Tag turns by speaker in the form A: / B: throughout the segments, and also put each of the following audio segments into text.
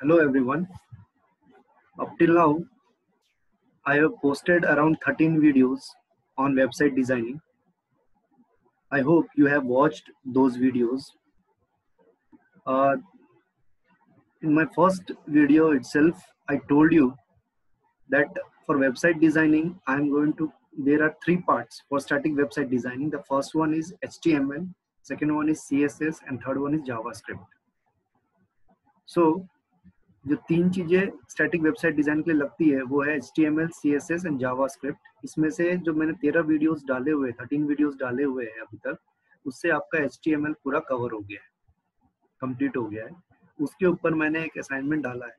A: Hello everyone. Up till now, I have posted around 13 videos on website designing. I hope you have watched those videos. Uh, in my first video itself, I told you that for website designing, I'm going to, there are three parts for static website designing. The first one is HTML, second one is CSS, and third one is JavaScript. So जो तीन चीज़ें static website design के लिए लगती है, वो है H T M L C S S and JavaScript इसमें से जो मैंने तेरह वीडियोस डाले हुए थर्टीन वीडियोस डाले हुए हैं अभी तक, उससे आपका एच टी एम एल पूरा कवर हो गया है। कंप्लीट हो गया है। उसके ऊपर मैंने एक असाइनमेंट डाला है।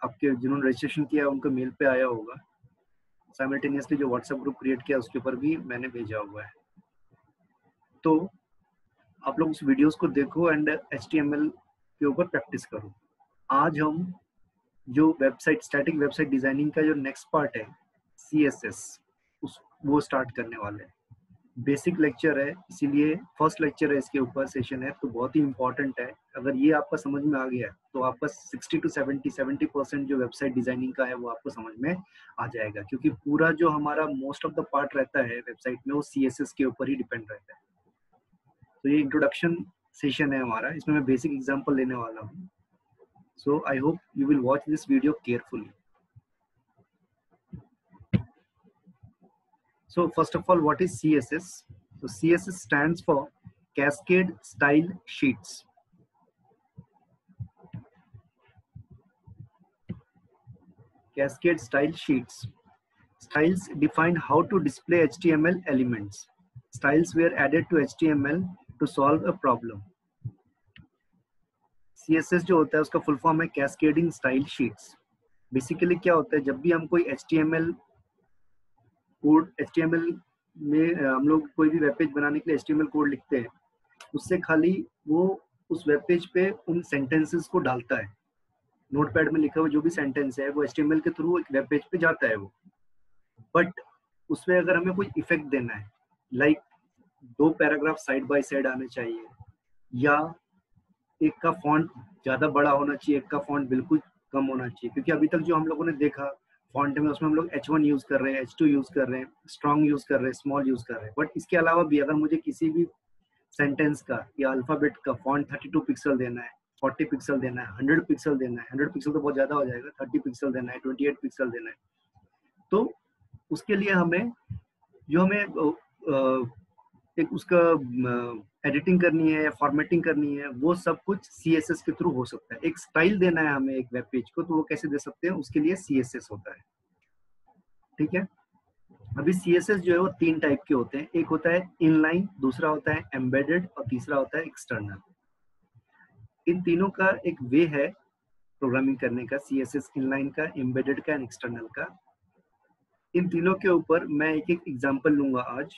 A: आपके जिन्होंने रजिस्ट्रेशन किया उनको मेल पे आया होगा। साइमल्टेनियसली जो व्हाट्सएप ग्रुप क्रिएट किया उसके ऊपर भी मैंने भेजा हुआ है। तो आप लोग उस वीडियोस को देखो एंड एच के ऊपर प्रैक्टिस करो। आज हम जो वेबसाइट स्टैटिक वेबसाइट डिज़ाइनिंग का जो नेक्स्ट पार्ट है सी एस एस उस, वो स्टार्ट करने वाले हैं। बेसिक लेक्चर है, इसीलिए फ़र्स्ट लेक्चर है, इसके ऊपर सेशन है तो बहुत ही इंपॉर्टेंट है। अगर ये आपका समझ में आ गया तो आपका 60 टू 70 70 परसेंट जो वेबसाइट डिज़ाइनिंग का है, वो आपको समझ में आ जाएगा। क्योंकि पूरा जो हमारा मोस्ट ऑफ़ द पार्ट रहता है वेबसाइट में, वो सीएसएस के ऊपर ही डिपेंड रहता है। तो ये इंट्रोडक्शन सेशन है हमारा, इसमें मैं बेसिक एग्ज़ाम्पल लेने वाला हूँ। So I hope you will watch this video carefully. So first of all, what is CSS? So CSS stands for Cascade Style Sheets. Cascade Style Sheets. Styles define how to display HTML elements. Styles were added to HTML to solve a problem. CSS जो होता है उसका full form है cascading style sheets basically क्या होता है जब भी हम कोई एचटीएमएल कोड एचटीएमएल में हम लोग कोई भी वेब पेज बनाने के लिए एचटीएमएल कोड लिखते हैं उससे खाली वो उस वेब पेज पे उन सेंटेंसेस को डालता है। नोट पैड में लिखा हुआ जो भी सेंटेंस है वो एच के थ्रू एक वेब पेज पे जाता है वो। बट उसमें अगर हमें कोई इफ़ेक्ट देना है लाइक like, दो पैराग्राफ साइड बाय साइड आने चाहिए या एक का फॉन्ट ज़्यादा बड़ा होना चाहिए, एक का फॉन्ट बिल्कुल कम होना चाहिए। क्योंकि अभी तक जो हम लोगों ने देखा फॉन्ट में उसमें हम लोग एच वन यूज़ कर रहे हैं एच टू यूज़ कर रहे हैं स्ट्रॉन्ग यूज़ कर रहे हैं स्मॉल यूज़ कर रहे हैं। बट इसके अलावा भी अगर मुझे किसी भी सेंटेंस का या अल्फ़ाबेट का फॉन्ट थर्टी टू पिक्सल देना है फोर्टी पिक्सल देना है हंड्रेड पिक्सल देना है हंड्रेड पिक्सल तो बहुत ज़्यादा हो जाएगा थर्टी पिक्सल देना है ट्वेंटी एट पिक्सल देना है। तो उसके लिए हमें, जो हमें एक उसका एडिटिंग करनी है या फॉर्मेटिंग करनी है, वो सब कुछ सीएसएस के थ्रू हो सकता है। एक स्टाइल देना है हमें एक वेब पेज को तो वो कैसे दे सकते हैं? उसके लिए सीएसएस होता है। ठीक है? अभी सीएसएस जो है, वो तीन टाइप के होते हैं। एक होता है इनलाइन दूसरा होता है एम्बेडेड और तीसरा होता है एक्सटर्नल इन तीनों का एक वे है प्रोग्रामिंग करने का सी एस एस इनलाइन का एम्बेडेड का एंड एक्सटर्नल का। इन तीनों के ऊपर मैं एक एक एग्जांपल लूँगा आज।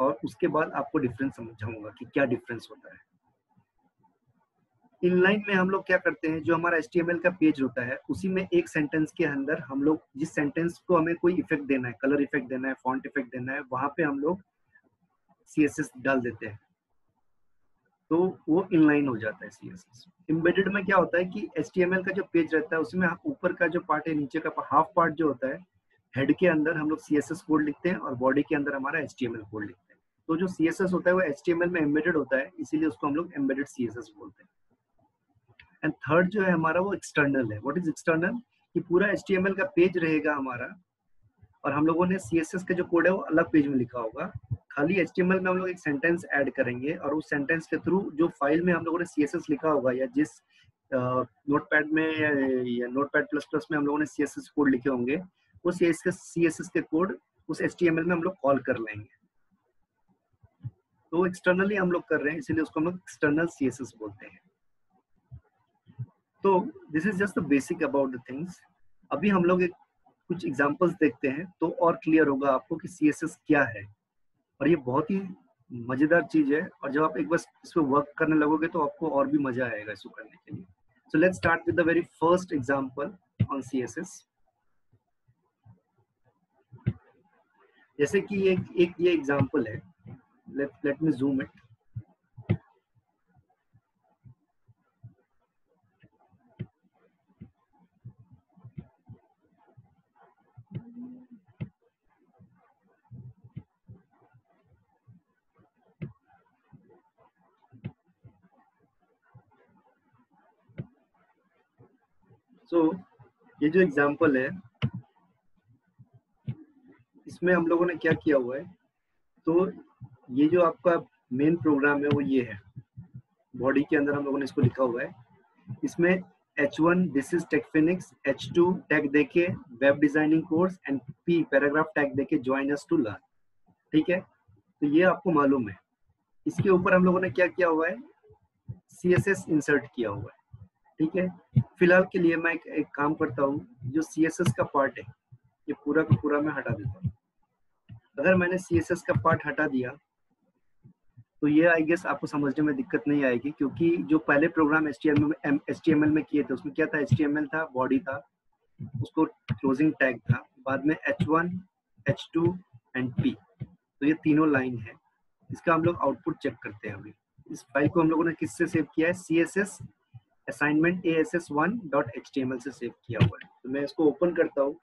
A: और उसके बाद आपको डिफरेंस समझाऊँगा कि क्या डिफरेंस होता है। इनलाइन में हम लोग क्या करते हैं, जो हमारा एच का पेज होता है, उसी में एक सेंटेंस के अंदर हम लोग, जिस सेंटेंस को हमें कोई इफ़ेक्ट देना है कलर इफ़ेक्ट देना है फॉन्ट इफ़ेक्ट देना है, वहाँ पे हम लोग सीएसएस डाल देते हैं। तो वो इनलाइन हो जाता है सी एस एस में क्या होता है कि एच का जो पेज रहता है उसमें ऊपर का जो पार्ट है, नीचे का हाफ़ पार्ट जो होता है हेड के अंदर हम लोग सीएसएस कोड लिखते हैं और बॉडी के अंदर हमारा एच कोड लिखते हैं। तो जो सीएसएस होता है वो एचटीएमएल में एम्बेडेड होता है, इसीलिए उसको हम लोग एम्बेडेड सी बोलते हैं। एंड थर्ड जो है हमारा वो एक्सटर्नल है। व्हाट इज़ एक्सटर्नल कि पूरा एचटीएमएल का पेज रहेगा हमारा, और हम लोगों ने सीएसएस का जो कोड है वो अलग पेज में लिखा होगा। खाली एचटीएमएल में हम लोग एक सेंटेंस ऐड करेंगे और उस सेंटेंस के थ्रू जो फ़ाइल में हम लोगों ने सीएसएस लिखा होगा, या जिस नोट पैड में या नोट पैड प्लस प्लस में हम लोगों ने सीएसएस कोड लिखे होंगे वो सी एस के कोड उस एच में हम लोग कॉल कर लेंगे। तो एक्सटर्नली हम लोग कर रहे हैं, इसीलिए उसको हम लोग एक्सटर्नल सीएसएस बोलते हैं। तो this is just basic about the things अभी हम लोग एक कुछ एग्जांपल्स देखते हैं तो और क्लियर होगा आपको कि सीएसएस क्या है। और ये बहुत ही मज़ेदार चीज़ है, और जब आप एक बार इस पर वर्क करने लगोगे तो आपको और भी मज़ा आएगा इसको करने के लिए। So let's start with the very first example on CSS जैसे कि ये एक ये एग्जांपल है. Let let me zoom it so so, ये जो एग्जांपल है इसमें हम लोगों ने क्या किया हुआ है? तो ये जो आपका मेन प्रोग्राम है वो ये है। बॉडी के अंदर हम लोगों ने इसको लिखा हुआ है। इसमें H1 दिस इज़ टेक्फिनिक्स H2 टैग देके web designing course and P paragraph tag देके ज्वाइन अस टू लर्न ठीक है? तो ये आपको मालूम है। इसके ऊपर हम लोगों ने क्या किया हुआ है? सी एस एस इंसर्ट किया हुआ है। ठीक है? फ़िलहाल के लिए मैं एक, एक काम करता हूँ। जो सी एस एस का पार्ट है ये पूरा का पूरा मैं हटा देता हूँ। अगर मैंने सी एस एस का पार्ट हटा दिया तो ये आई गेस आपको समझने में दिक्कत नहीं आएगी, क्योंकि जो पहले program S T M L में किए थे, उसमें क्या था? एच टी एम एल था बॉडी था, उसको क्लोजिंग टैग था, बाद में H one H two and P तो ये तीनों लाइन है। इसका हम लोग आउटपुट चेक करते हैं अभी। इस फ़ाइल को हम लोगों ने किससे सेव किया है? C S S assignment A S S one dot H T M L से सेव किया हुआ है। तो मैं इसको ओपन करता हूँ।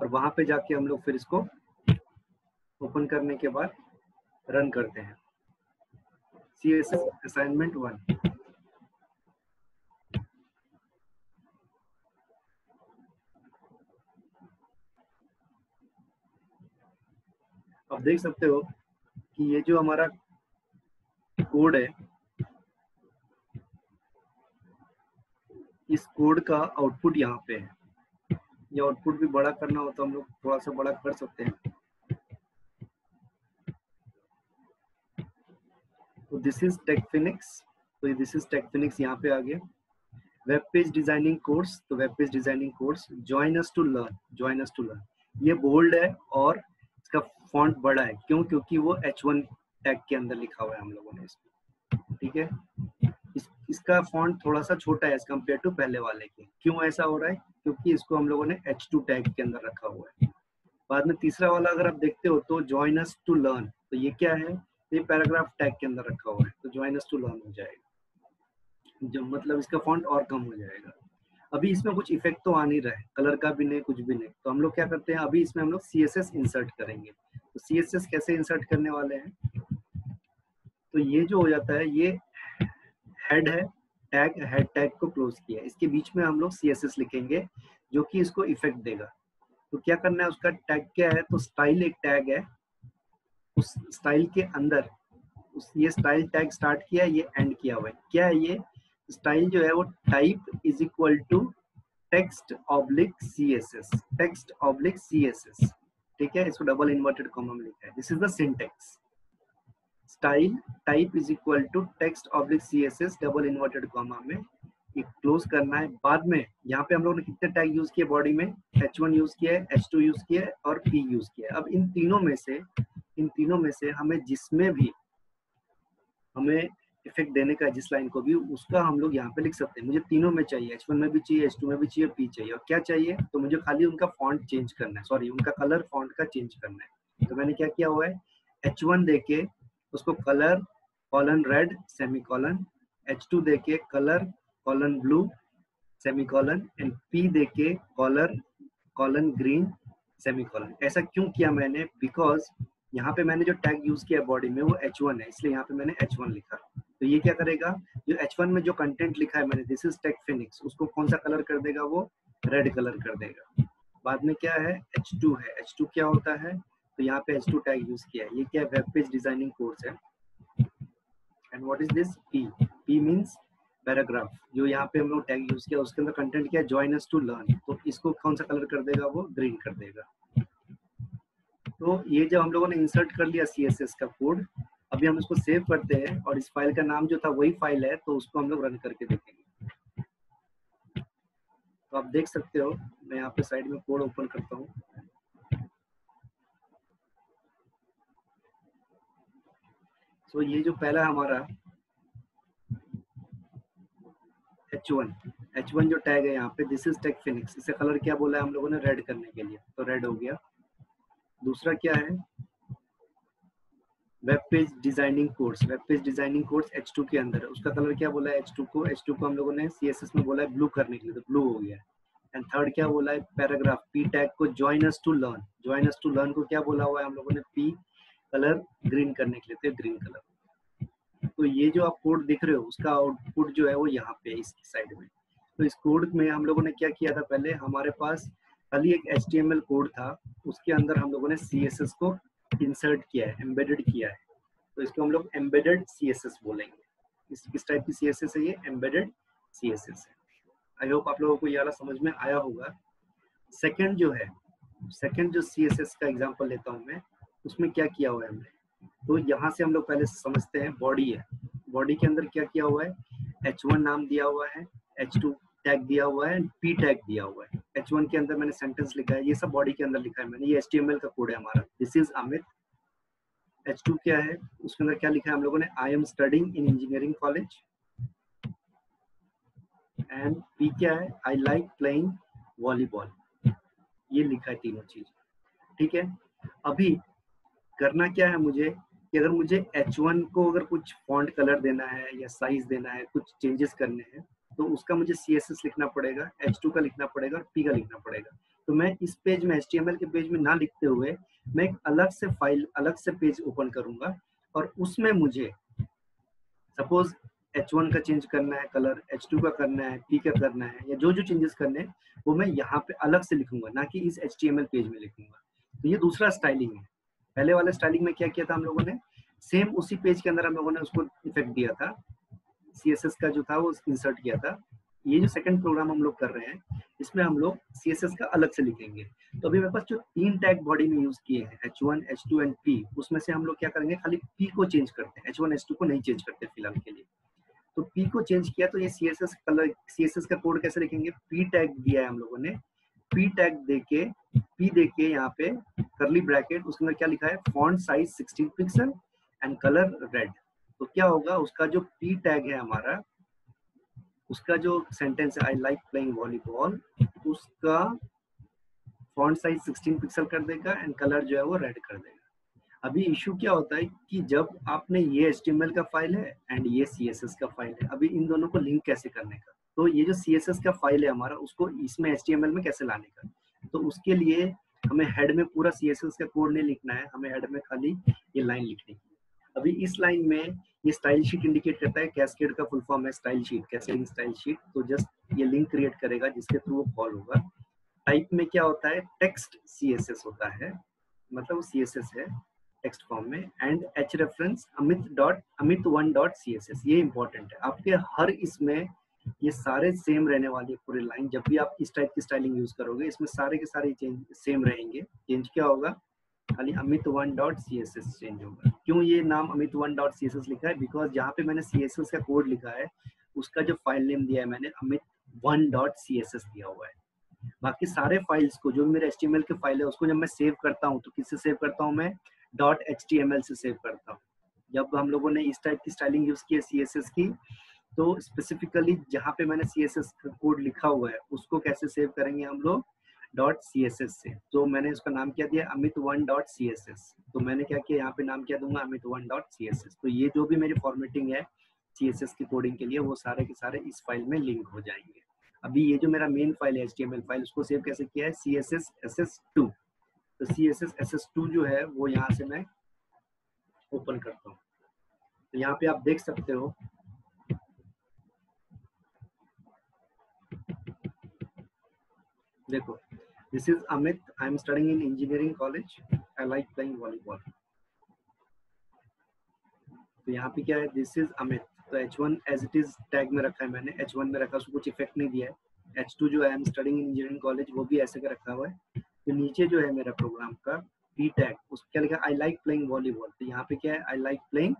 A: और वहाँ पे जाके हम लोग फिर इसको ओपन करने के बाद रन करते हैं। सी एस असाइनमेंट वन आप देख सकते हो कि ये जो हमारा कोड है, इस कोड का आउटपुट यहाँ पे है। ये आउटपुट भी बड़ा करना हो तो हम लोग थोड़ा सा बड़ा कर सकते हैं। तो दिस इज़ टेकफिनिक्स तो दिस इज़ टेकफिनिक्स यहाँ पे आ गया। वेब पेज डिज़ाइनिंग कोर्स तो web page designing course join us to learn join us to learn ये बोल्ड है और इसका फॉन्ट बड़ा है। क्यों? क्योंकि वो H1 टैग के अंदर लिखा हुआ है हम लोगों ने इसमें। ठीक है? इसका फॉन्ट थोड़ा सा छोटा है एज कंपेयर टू पहले वाले के। क्यों ऐसा हो रहा है? क्योंकि इसको हम लोगों ने H2 टैग के अंदर रखा हुआ है। बाद में तीसरा वाला अगर आप देखते हो तो ज्वाइन अस टू लर्न तो ये क्या है? ये पैराग्राफ टैग के अंदर रखा हुआ है। तो ज्वाइनस टू लर्न हो जाएगा। जो मतलब इसका फॉन्ट और कम हो जाएगा। अभी इसमें कुछ इफ़ेक्ट तो आ नहीं रहा है। कलर का भी नहीं, कुछ भी नहीं। तो हम लोग क्या करते हैं? अभी इसमें हम लोग सी इंसर्ट करेंगे। तो सी कैसे इंसर्ट करने वाले हैं? तो ये जो हो जाता है, ये हेड है टैग हेड टैग को क्लोज किया इसके बीच में हम लोग सी एस एस लिखेंगे, जो कि इसको इफ़ेक्ट देगा। तो क्या करना है, उसका टैग क्या है? तो स्टाइल एक टैग है। उस स्टाइल के अंदर, उस ये स्टाइल टैग स्टार्ट किया, ये एंड किया हुआ है। क्या है ये? स्टाइल जो है वो type is equal to text oblique C S S text oblique C S S ठीक है? इसको डबल इन्वर्टेड कॉमा में लिखा है। This is the syntax style type is equal to text oblique C S S double inverted comma में। ये close करना है। बाद में, यहाँ पे हम लोगों ने कितने टैग यूज़ किए बॉडी में? H1 यूज़ किया है H2 यूज़ किया है और P यूज़ किया है। अब इन तीनों में से, इन तीनों में से हमें जिसमें भी हमें इफ़ेक्ट देने का, जिस लाइन को भी, उसका हम लोग यहाँ पे लिख सकते हैं। मुझे तीनों में चाहिए। एच में भी चाहिए एच में भी चाहिए पी चाहिए। और क्या चाहिए? तो मुझे खाली उनका फॉन्ट चेंज करना है। सॉरी उनका कलर फॉन्ट का चेंज करना है। तो मैंने क्या किया हुआ है? एच वन देके उसको colour colon red semicolon H two देके colour colon blue semicolon and P देके colour colon green semicolon ऐसा क्यों किया मैंने? बिकॉज़ यहाँ पे मैंने जो टैग यूज़ किया बॉडी में, वो H1 है, इसलिए यहाँ पे मैंने H1 लिखा। तो ये क्या करेगा? जो H1 में जो कंटेंट लिखा है मैंने दिस इज़ टेक फिनिक्स उसको कौन सा कलर कर देगा वो? रेड कलर कर देगा। बाद में क्या है? H2 है। H2 क्या होता है? तो यहाँ पे H2 टैग यूज़ किया है। ये क्या वेब पेज डिज़ाइनिंग कोर्स है? And what is this P. P means paragraph जो यहाँ पे हम लोग टैग यूज़ किया, उसके अंदर कंटेंट क्या है? जॉइन अस टू लर्न तो इसको कौन सा कलर कर देगा? वो ग्रीन कर देगा। तो ये जब हम लोगों ने इंसर्ट कर लिया सी का कोड अभी हम इसको सेव करते हैं और इस फ़ाइल का नाम जो था वही फ़ाइल है तो उसको हम लोग रन करके देखेंगे। तो आप देख सकते हो, मैं यहाँ पे साइड में कोड ओपन करता हूँ। सो so, ये जो पहला हमारा H1 H1 जो टैग है यहाँ पे दिस इज़ टेक फिनिक्स इसे कलर क्या बोला है हम लोगों ने? रेड करने के लिए। तो रेड हो गया। दूसरा क्या है? Web page designing course web page designing course H2 के अंदर है। उसका कलर क्या बोला है H2 को? H2 को हम लोगों ने CSS में बोला है ब्लू करने के लिए। तो ब्लू हो गया। एंड थर्ड क्या बोला है? पैराग्राफ P टैग को join us to learn join us to learn को क्या बोला हुआ है हम लोगों ने? P कलर ग्रीन करने के लिए तो ग्रीन कलर तो ये जो आप कोड देख रहे हो, उसका आउटपुट जो है वो यहाँ पे इसकी साइड में। तो इस कोड में हम लोगों ने क्या किया था पहले? हमारे पास खाली एक एच कोड था, उसके अंदर हम लोगों ने सीएसएस को इंसर्ट किया है एम्बेडेड किया है। तो इसको हम लोग एम्बेडेड सीएसएस बोलेंगे। इस, किस टाइप की सी है ये? एम्बेडेड सी है। आई होप आप लोगों को ये वाला समझ में आया होगा। सेकंड जो है सेकंड जो सीएसएस का एग्ज़ाम्पल लेता हूँ मैं, उसमें क्या किया हुआ है हमने? तो यहाँ से हम लोग पहले समझते हैं बॉडी है। बॉडी के अंदर क्या किया हुआ है? H1 नाम दिया हुआ है H2 टैग दिया हुआ है, P टैग दिया हुआ है। H1 के अंदर मैंने सेंटेंस लिखा है, ये सब बॉडी के अंदर लिखा है मैंने, ये HTML का कोड है हमारा। दिस इज़ अमित H2 क्या है? उसके अंदर क्या लिखा है हम लोगों ने? I am studying in engineering college and P क्या है? आई लाइक प्लेइंग वॉलीबॉल ये लिखा है तीनों चीज़। ठीक है? अभी करना क्या है मुझे कि अगर मुझे H1 को अगर कुछ फॉन्ट कलर देना है या साइज़ देना है, कुछ चेंजेस करने हैं तो उसका मुझे CSS लिखना पड़ेगा H2 का लिखना पड़ेगा और P का लिखना पड़ेगा। तो मैं इस पेज में HTML के पेज में ना लिखते हुए मैं एक अलग से फ़ाइल अलग से पेज ओपन करूँगा और उसमें मुझे सपोज़ H1 का चेंज करना है कलर H2 का करना है, P का करना है, या जो जो चेंजेस करने हैं, वो मैं यहाँ पे अलग से लिखूँगा, ना कि इस एच पेज में लिखूँगा। तो ये दूसरा स्टाइलिंग है। पहले वाले स्टाइलिंग में क्या किया था हम लोगों ने? सेम उसी पेज के अंदर हम लोगों ने उसको इफ़ेक्ट दिया था। सी का जो था वो इंसर्ट किया था। ये जो सेकंड प्रोग्राम हम लोग कर रहे हैं, इसमें हम लोग सी का अलग से लिखेंगे। तो अभी मेरे पास जो तीन टैग बॉडी में यूज़ किए हैं H one H two and P उसमें से हम लोग क्या करेंगे? खाली पी को चेंज करते हैं। एच वन एच टू को नहीं चेंज करते फ़िलहाल के लिए। तो पी को चेंज किया तो ये C S S colour C S S का कोड कैसे लिखेंगे? पी टैग दिया है हम लोगों ने। पी टैग देके पी देके यहाँ पे करली ब्रैकेट उसके अंदर क्या लिखा है? Font size 16 pixel and colour red तो क्या होगा? उसका जो पी टैग है हमारा, उसका जो सेंटेंस है आई लाइक प्लेइंग वॉलीबॉल उसका फॉन्ट साइज़ 16 पिक्सल कर देगा एंड कलर जो है वो रेड कर देगा। अभी इशू क्या होता है कि जब आपने ये एच का फ़ाइल है एंड ये CSS का फ़ाइल है, अभी इन दोनों को लिंक कैसे करने का? तो ये जो CSS का फ़ाइल है हमारा, उसको इसमें एच में कैसे लाने का? तो उसके लिए हमें हेड में पूरा सीएसएस का कोड नहीं लिखना है, हमें हेड में खाली ये लाइन लिखनी है। अभी इस लाइन में ये स्टाइल शीट इंडिकेट करता है कैस्केड का फुल फॉर्म है style sheet cascading style sheet तो जस्ट ये लिंक क्रिएट करेगा, जिसके थ्रू वो कॉल होगा। टाइप में क्या होता है टेक्स्ट सीएसएस होता है मतलब सी है टेक्स्ट फॉर्म में and H reference Amit dot Amit one dot C S S ये इंपॉर्टेंट है। आपके हर इसमें ये सारे सेम रहने वाली पूरे लाइन जब भी आप इस टाइप की स्टाइलिंग यूज़ करोगे, इसमें सारे के सारे चेंज सेम रहेंगे। चेंज क्या होगा? खाली Amit one dot C S S change होगा। क्यों ये नाम Amit one dot C S S लिखा है? बिकॉज़ जहाँ पे मैंने सी एस एस का कोड लिखा है, उसका जो फ़ाइल नेम दिया है मैंने Amit one dot C S S दिया हुआ है। बाकी सारे फाइल्स को, जो मेरे एच के फ़ाइल है, उसको जब मैं सेव करता हूँ तो किससे सेव करता हूँ मैं? डॉट एच टी एम से सेव करता हूँ। जब हम लोगों ने इस टाइप की स्टाइलिंग यूज़ की है सी एस एस की तो स्पेसिफिकली जहाँ पे मैंने सी का कोड लिखा हुआ है, उसको कैसे सेव करेंगे हम लोग? डॉट सी एस एस से। तो मैंने उसका नाम क्या दिया? Amit one dot C S S तो मैंने क्या किया? यहाँ पे नाम क्या दूँगा? Amit one dot C S S तो ये जो भी मेरी फॉर्मेटिंग है सी एस एस की कोडिंग के लिए, वो सारे के सारे इस फ़ाइल में लिंक हो जाएँगे। अभी ये जो मेरा मेन फ़ाइल है एच फ़ाइल उसको सेव कैसे किया है? C S S S S two तो C S S S S two जो है, वो यहाँ से मैं ओपन करता हूँ। तो यहाँ पे आप देख सकते हो देखो this is Amit I am studying in engineering college I like playing volleyball. तो यहाँ पे क्या है? दिस इज़ अमित तो H one as it is tag में रखा है मैंने. एच वन में रखा उसको कुछ इफ़ेक्ट नहीं दिया है. एच टू जो I am studying engineering college वो भी ऐसे का रखा हुआ है. तो नीचे जो है मेरा प्रोग्राम का पी टैग उस क्या लिखा? आई लाइक प्लेइंग वॉलीबॉल तो यहाँ पे क्या है? I like playing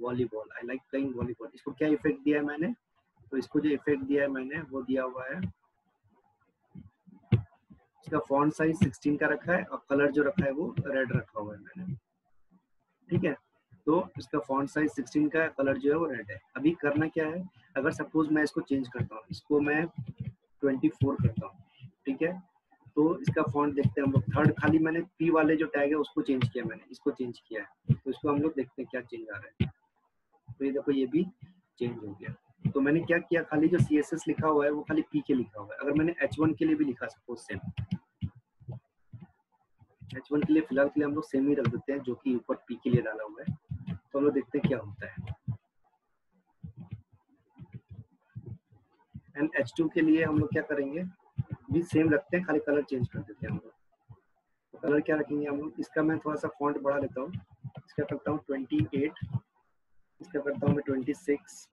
A: volleyball I like playing volleyball इसको क्या इफ़ेक्ट दिया है मैंने? तो इसको जो इफ़ेक्ट दिया है मैंने, वो दिया हुआ है इसका फॉन्ट साइज़ 16 का रखा है और कलर जो रखा है वो रेड रखा हुआ है मैंने। ठीक है? तो इसका फॉन्ट साइज़ 16 का कलर जो है वो रेड है। अभी करना क्या है? अगर सपोज़ मैं इसको चेंज करता हूँ, इसको मैं 24 करता हूँ, ठीक है? तो इसका फॉन्ट देखते हैं हम लोग। थर्ड खाली मैंने पी वाले जो टैग है, उसको चेंज किया मैंने, इसको चेंज किया है। तो इसको हम लोग देखते हैं क्या चेंज आ रहा है। तो ये देखो, ये भी चेंज हो गया। तो मैंने क्या किया, खाली जो सी एस एस लिखा हुआ है, वो खाली पी के लिखा हुआ है। अगर मैंने एच वन के लिए भी लिखा सपोज़ सेम एच वन के लिए फ़िलहाल के लिए हम लोग सेम ही रख देते हैं, जो कि ऊपर पी के लिए डाला हुआ है। तो हम लोग देखते हैं क्या होता है। एंड एच टू के लिए हम लोग क्या करेंगे, भी सेम रखते हैं, खाली कलर चेंज कर देते हैं हम लोग। तो कलर क्या रखेंगे हम लोग? इसका मैं थोड़ा सा फॉन्ट बढ़ा लेता हूँ। इसका करता हूँ ट्वेंटी एट इसका करता हूँ मैं ट्वेंटी सिक्स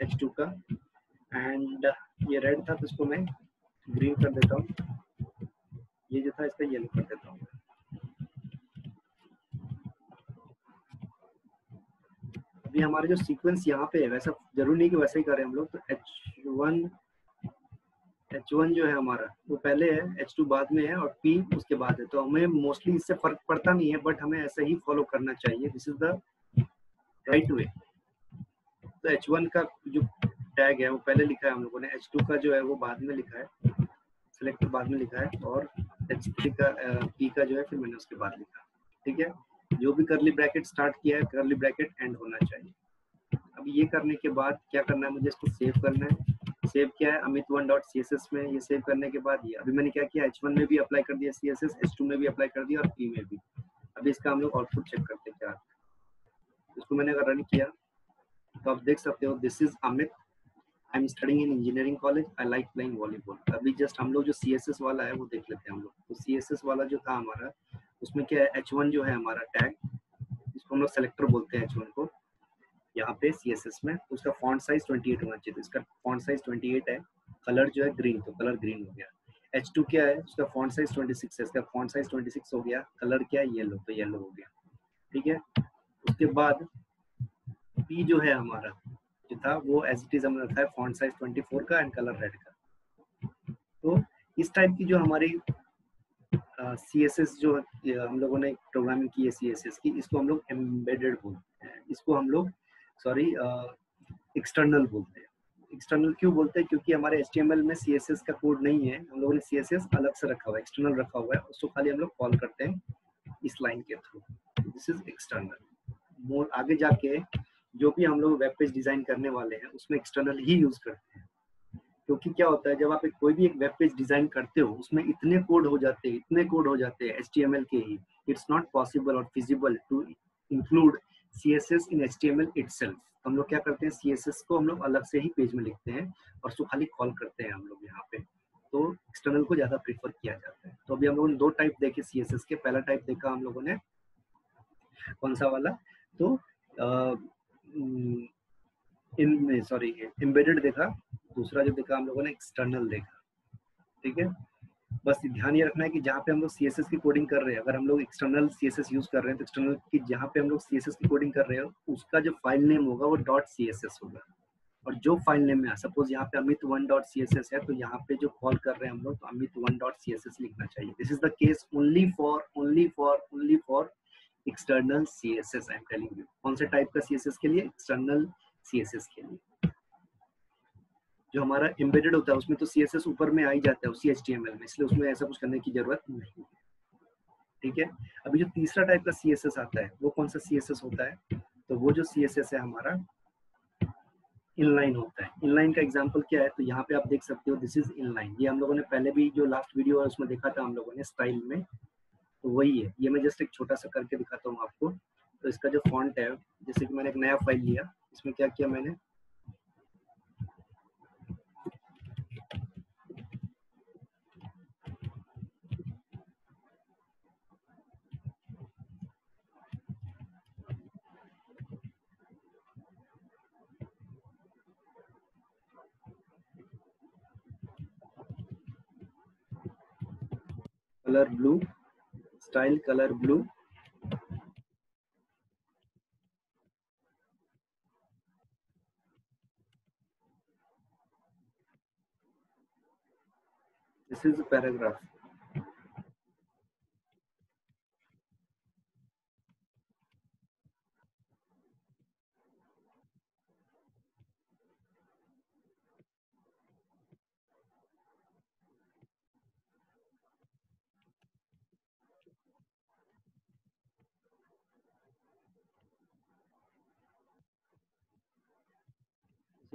A: एच टू का। एंड ये रेड था तो इसको मैं ग्रीन कर देता हूँ। ये जो था इसका येलो कर देता हूँ। अभी हमारे जो सीक्वेंस यहाँ पे है, वैसा ज़रूरी नहीं कि वैसे ही करें हम लोग। तो एच वन एच वन जो है हमारा, वो पहले है एच टू बाद में है और पी उसके बाद है। तो हमें मोस्टली इससे फ़र्क पड़ता नहीं है बट हमें ऐसे ही फॉलो करना चाहिए। This is the right way तो एच वन का जो टैग है, वो पहले लिखा है हम लोगों ने। एच टू का जो है, वो बाद में लिखा है। सिलेक्ट बाद में लिखा है और एच थ्री का पी का जो है, फिर मैंने उसके बाद लिखा। ठीक है? जो भी करली ब्रैकेट स्टार्ट किया है करली ब्रैकेट एंड होना चाहिए। अब ये करने के बाद क्या करना है मुझे इसको सेव करना है। सेव किया है Amit one dot C S S में, ये सेव करने के बाद ये। अभी मैंने क्या किया एच वन में भी अप्लाई कर दिया C S S H two में भी अप्लाई कर दिया और पी में भी। अभी इसका हम लोग आउटपुट चेक करते हैं, क्या इसको मैंने अगर रन किया तो आप देख सकते हो this is Amit I am studying in engineering college I like playing volleyball अभी जस्ट हम लोग जो सी एस एस वाला है, वो देख लेते हैं हम लोग। तो सी एस एस वाला जो था हमारा, उसमें क्या है एच जो है हमारा टैग जिसको हम लोग सेलेक्टर बोलते हैं एच को। यहाँ पे सी एस एस में तो उसका फॉन्ट साइज़ 28 होना चाहिए। तो इसका फॉन्ट साइज़ 28 है कलर जो है ग्रीन तो कलर ग्रीन हो गया। एच टू क्या है, उसका फॉन्ट साइज़ 26 है। इसका फॉन्ट साइज़ 26 हो गया कलर क्या है येलो तो येलो हो गया। ठीक है? उसके बाद पी जो है हमारा, जो था, वो एज इट इज़ हमने रखा है फॉन्ट साइज़ 24 का एंड कलर रेड का। तो इस टाइप की जो हमारी सी एस एस जो हम लोगों ने प्रोग्रामिंग की है सी एस एस की, इसको हम लोग एम्बेडेड बोलते हैं। इसको हम लोग सॉरी एक्सटर्नल बोलते हैं। एक्सटर्नल क्यों बोलते हैं? क्योंकि हमारे एचटीएमएल में सी एस एस का कोड नहीं है। हम लोगों ने सी एस एस अलग से रखा हुआ है एक्सटर्नल रखा हुआ है, उसको खाली हम लोग कॉल करते हैं इस लाइन के through this is external more आगे जाके जो भी हम लोग वेब पेज डिज़ाइन करने वाले हैं, उसमें एक्सटर्नल ही यूज़ करते हैं। क्योंकि क्या होता है, जब आप एक कोई भी एक वेब पेज डिज़ाइन करते हो, उसमें इतने कोड हो जाते हैं, इतने कोड हो जाते हैं एच के ही इट्स नॉट पॉसिबल और feasible to include C S S in H T M L it हम लोग क्या करते हैं सी एस एस को हम लोग अलग से ही पेज में लिखते हैं और उसको खाली कॉल करते हैं हम लोग यहाँ पे। तो एक्सटर्नल को ज़्यादा प्रीफर किया जाता है। तो अभी हम लोगों ने दो टाइप देखे सी एस एस के। पहला टाइप देखा हम लोगों ने, कौन सा वाला? तो इन सॉरी एम्बेडेड देखा, दूसरा जो देखा हम लोगों ने एक्सटर्नल देखा, ठीक है? बस ध्यान ये रखना है कि जहाँ पे हम लोग सीएसएस की कोडिंग कर रहे हैं, अगर हम लोग एक्सटर्नल सीएसएस यूज़ कर रहे हैं तो एक्सटर्नल की जहाँ पे हम लोग सीएसएस की कोडिंग कर रहे हैं, उसका जो फ़ाइल नेम होगा वो डॉट सीएसएस होगा। और जो फ़ाइल नेम है सपोज़ यहाँ पे अमित वन डॉट सी है तो यहाँ पे जो कॉल कर रहे हैं हम लोग तो अमित वन डॉट सी लिखना चाहिए। This is the case only for only for only for external C S S I am telling you कौन से टाइप का सी एस एस के लिए? एक्सटर्नल सी एस एस के लिए। जो हमारा एम्बेडेड होता है, उसमें तो सी एस एस ऊपर में आ ही जाता है, उसी एच टी एम एल में। इसलिए उसमें ऐसा कुछ करने की ज़रूरत नहीं है। ठीक है? अभी जो तीसरा टाइप का सी एस एस आता है, वो कौन सा सी एस एस होता है? तो वो जो सी एस एस है हमारा इनलाइन होता है। इनलाइन का एग्जांपल क्या है? तो यहाँ पे आप देख सकते हो दिस इज़ इनलाइन ये हम लोगों ने पहले भी जो लास्ट वीडियो है, उसमें देखा था हम लोगों ने स्टाइल में। तो वही है। ये मैं जस्ट एक छोटा सा करके दिखाता हूँ आपको। तो इसका जो फॉन्ट है, जैसे कि मैंने एक नया फ़ाइल लिया, इसमें क्या किया मैंने? color blue style color blue. This is a paragraph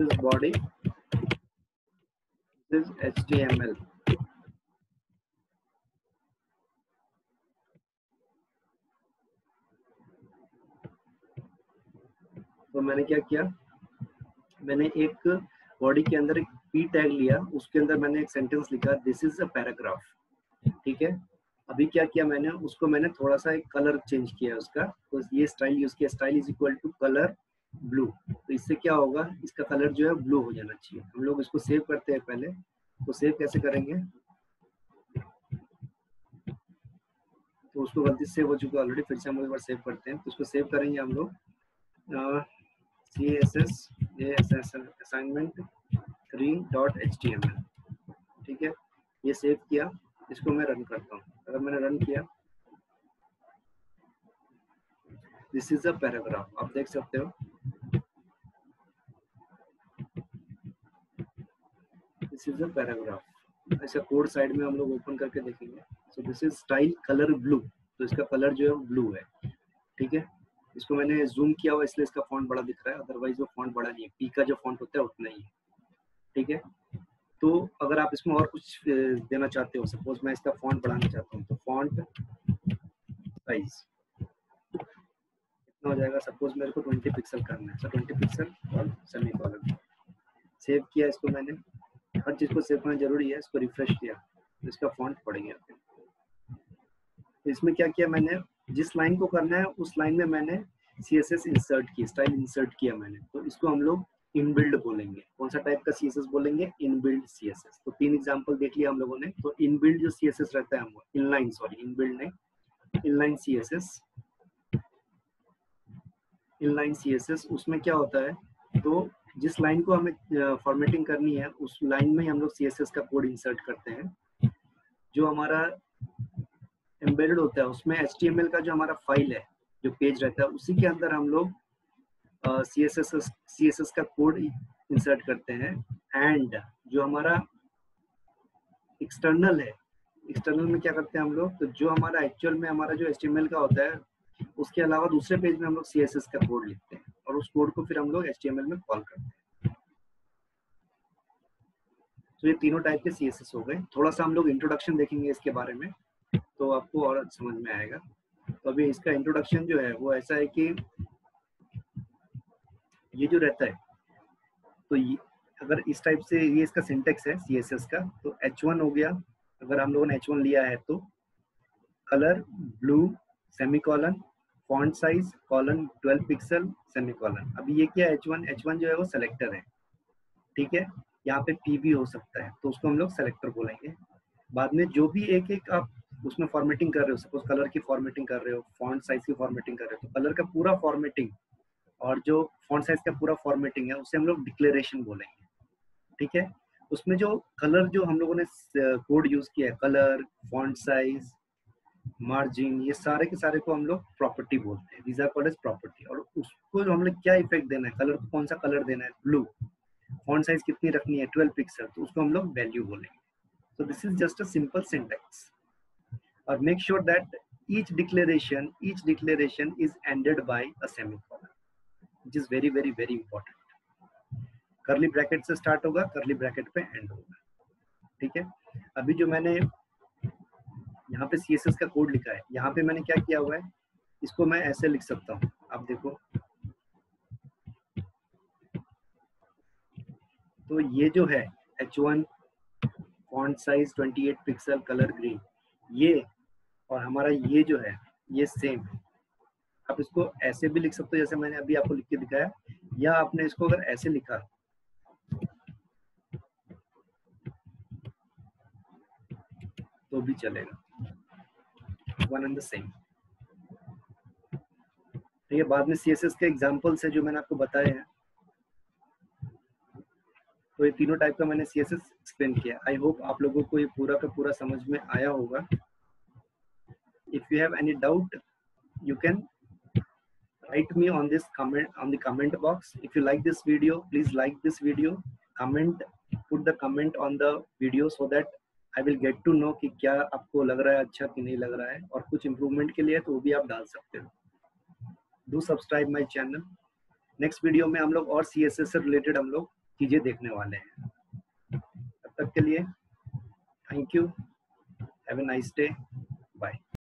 A: this is body. This is html तो मैंने क्या किया? मैंने एक बॉडी के अंदर एक पी टैग लिया। उसके अंदर मैंने एक सेंटेंस लिखा दिस इज़ अ पैराग्राफ ठीक है? अभी क्या किया मैंने? उसको मैंने थोड़ा सा एक कलर चेंज किया उसका। तो ये स्टाइल यूज़ किया। Style is equal to colour blue तो इससे क्या होगा? इसका कलर जो है ब्लू हो जाना चाहिए। हम लोग इसको सेव करते हैं पहले। तो सेव कैसे करेंगे? तो उसको गलती सेव हो चुका ऑलरेडी फिर से हम एक बार सेव करते हैं। तो उसको सेव करेंगे हम लोग। C S S assignment three dot H T M L ठीक है? ये सेव किया। इसको मैं रन करता हूँ। अगर मैंने रन किया। दिस इज़ अ पैराग्राफ आप देख सकते हो। दिस इज़ अ पैराग्राफ ऐसा कोड साइड में हम लोग ओपन करके देखेंगे। So this is style colour blue तो इसका कलर जो है ब्लू है। ठीक है? इसको मैंने जूम किया हुआ, इसलिए इसका फॉन्ट बड़ा दिख रहा है। अदरवाइज़ वो फॉन्ट बड़ा नहीं है। पी का जो फॉन्ट होता है, उतना ही है। ठीक है? तो अगर आप इसमें और कुछ देना चाहते हो सपोज़ मैं इसका फॉन्ट बढ़ाना चाहता हूँ तो फॉन्ट साइज़ कितना हो जाएगा? सपोज़ मेरे को 20 पिक्सल करना है। 20 पिक्सल और सेमी कॉलम सेव किया इसको मैंने। हर चीज़ को सेव करना ज़रूरी है। इसको रिफ्रेश किया। तो इसका फॉन्ट पड़ गया तो इसमें क्या किया मैंने? जिस लाइन को करना है, उस लाइन में मैंने सी एस एस इंसर्ट की स्टाइल इंसर्ट किया मैंने। तो इसको हम लोग इनबिल्ड बोलेंगे। कौन सा टाइप का सीएसएस बोलेंगे? इनबिल्ड सीएसएस तो तीन एग्जांपल देख लिया हम लोगों ने। तो इनबिल्ड जो सीएसएस रहता है, हम इनलाइन सॉरी इनबिल्ड नहीं। इनलाइन सीएसएस इनलाइन सीएसएस उसमें क्या होता है? तो जिस लाइन को हमें फॉर्मेटिंग करनी है, उस लाइन में हम लोग सीएसएस का कोड इंसर्ट करते हैं। जो हमारा एम्बेडेड होता है, उसमें एचटीएमएल का जो हमारा फ़ाइल है, जो पेज रहता है, उसी के अंदर हम लोग C S S C S S का कोड इंसर्ट करते हैं। एंड जो हमारा एक्सटर्नल है एक्सटर्नल में क्या करते हैं हम लोग? तो जो हमारा एक्चुअल में हमारा जो एच का होता है उसके अलावा दूसरे पेज में हम लोग सी एस एस का कोड लिखते हैं और उस कोड को फिर हम लोग एच में कॉल करते हैं। तो ये तीनों टाइप के सी एस एस हो गए। थोड़ा सा हम लोग इंट्रोडक्शन देखेंगे इसके बारे में तो आपको और समझ में आएगा। तो अभी इसका इंट्रोडक्शन जो है, वो ऐसा है कि ये जो रहता है तो ये अगर इस टाइप से ये इसका सिंटेक्स है सीएसएस का तो H1 हो गया। अगर हम लोगों ने H1 लिया है तो colour blue semicolon font size, colon 12 pixel semicolon अभी ये क्या H1 H1 जो है वो सेलेक्टर है। ठीक है? यहाँ पे पी भी हो सकता है तो उसको हम लोग सेलेक्टर बोलेंगे। बाद में जो भी एक एक आप उसमें फॉर्मेटिंग कर रहे हो सपोज़ कलर की फॉर्मेटिंग कर रहे हो फॉन्ट साइज़ की फॉर्मेटिंग कर रहे हो तो कलर का पूरा फॉर्मेटिंग और जो फॉन्ट साइज़ का पूरा फॉर्मेटिंग है, उसे हम लोग डिक्लेरेशन बोलेंगे। ठीक है? उसमें जो कलर जो हम लोगों ने कोड यूज़ किया है कलर फॉन्ट साइज़ मार्जिन ये सारे के सारे को हम लोग प्रॉपर्टी बोलते हैं। दीज एज प्रॉपर्टी और उसको हम लोग क्या इफ़ेक्ट देना है? कलर कौन सा कलर देना है? ब्लू फॉन्ट साइज़ कितनी रखनी है? 12 पिक्सल तो उसको हम लोग वैल्यू बोलेंगे। This is just a simple syntax. or make sure that each declaration each declaration is ended by a semicolon, which is very very very important. Curly bracket से start होगा करली ब्रैकेट पे and होगा। ठीक है? अभी जो मैंने यहाँ पे सीएसएस का कोड लिखा है। यहाँ पे मैंने क्या किया हुआ है? इसको मैं ऐसे लिख सकता हूँ। आप देखो। तो ये जो है H1 font size 28 pixel colour green ये और हमारा ये जो है, ये सेम है। आप इसको ऐसे भी लिख सकते हो, जैसे मैंने अभी आपको लिख के दिखाया। या आपने इसको अगर ऐसे लिखा तो भी चलेगा। वन एंड द सेम तो ये बाद में सीएसएस के एग्ज़ाम्पल से जो मैंने आपको बताए हैं तो ये तीनों टाइप का मैंने सीएसएस एक्सप्लेन किया। आई होप आप लोगों को ये पूरा का पूरा समझ में आया होगा। If you have any doubt you can write me on this comment on the comment box if you like this video please like this video comment put the comment on the video so that I will get to know कि क्या आपको लग रहा है अच्छा कि नहीं लग रहा है और कुछ इम्प्रूवमेंट के लिए तो वो भी आप डाल सकते हो। Do subscribe my channel next video में हम लोग और सी एस एस से रिलेटेड हम लोग चीज़ें देखने वाले हैं। तब तक के लिए thank you have a nice day